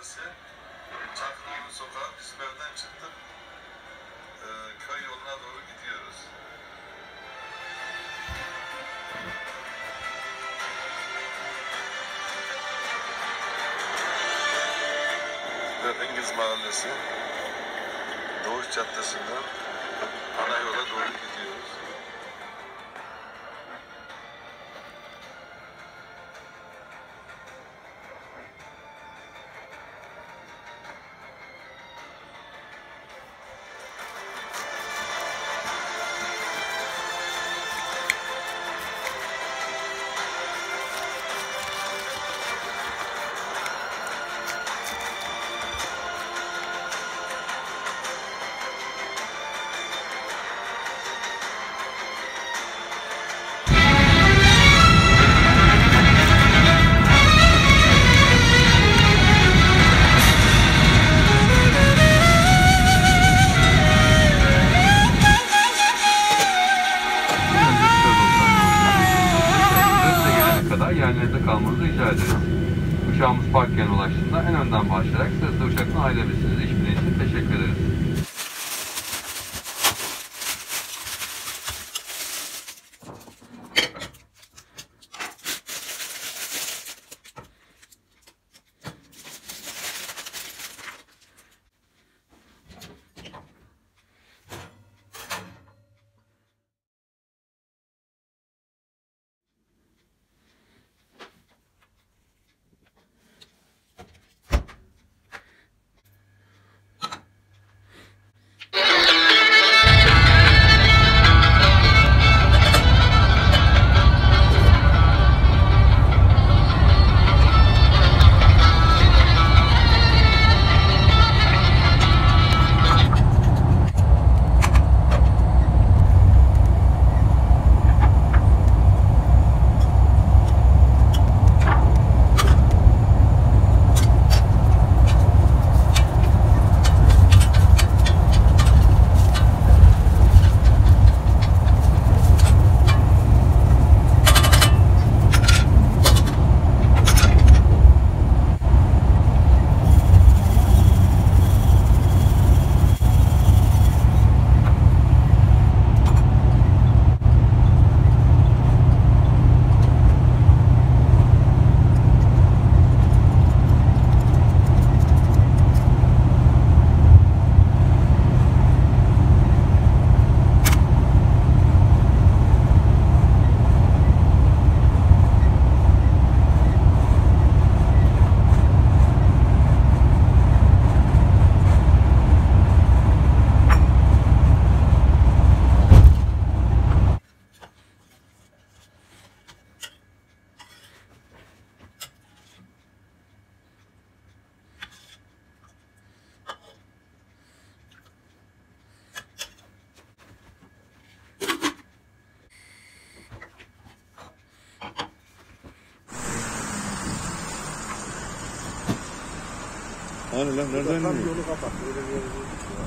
Mahallesi Çakırlı Sokağı biz Berden çıktık. Ee, köy yoluna doğru gidiyoruz. Dörengiz Mahallesi Doğuş Caddesi'nden ana yola doğru gidiyoruz. Kadar yerlerinizde kalmanızı rica ederim. Uçağımız park yerine ulaştığında en önden başlayarak sırasıyla uçaktan ayrılabilirsiniz. İş bildiğiniz için teşekkür ederiz. Hani lan nereden Tam yolu kapat. Öyle bir gidiyor.